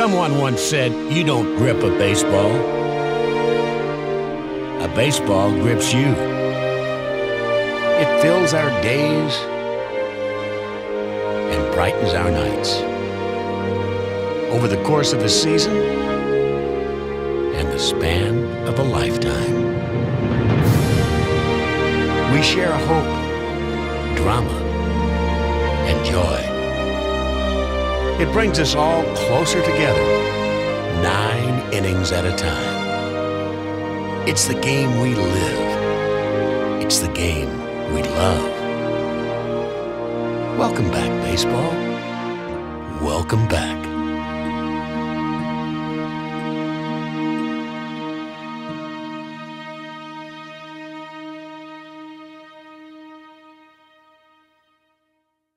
Someone once said, You don't grip a baseball. A baseball grips you. It fills our days and brightens our nights. Over the course of a season and the span of a lifetime. We share hope, drama, and joy. It brings us all closer together, nine innings at a time. It's the game we live. It's the game we love. Welcome back, baseball. Welcome back.